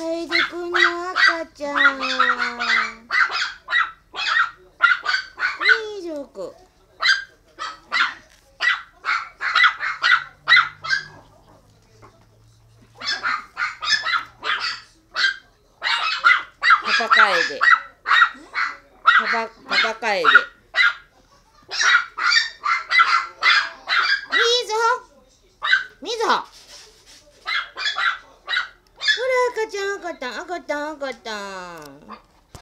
カエくんの赤ちゃん。いいジ。パパカエ。パパ、パパカエ。みずほみずほちゃん赤た赤た赤た。